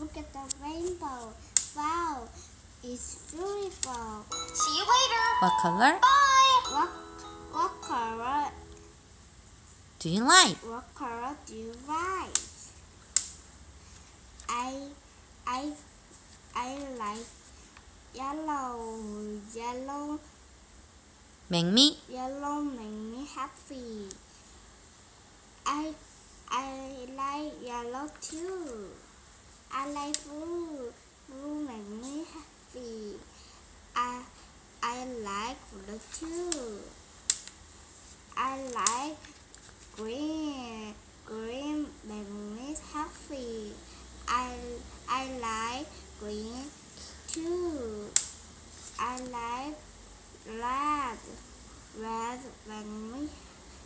Look at the rainbow. Wow, it's beautiful. See you later. What color Bye. What what color do you like? what color do you like? I I I like yellow. Yellow Make me yellow make me happy. I I like yellow too. I like blue. Blue makes me happy. I I like blue too. I like green. Green makes me happy. I I like green too. I like red. Red makes me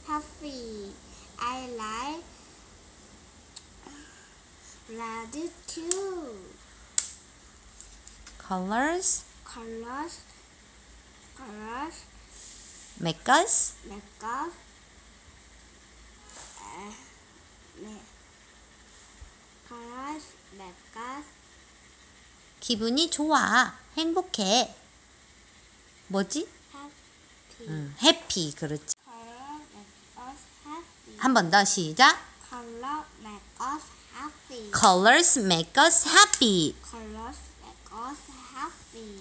happy. I like red too. colors Colors, colors make us make us uh, make, colors make us 기분이 좋아. 행복해. 뭐지? happy. 응, 해피. 그렇지. 한 번 더 시작. Colors make us happy. Colors make us happy.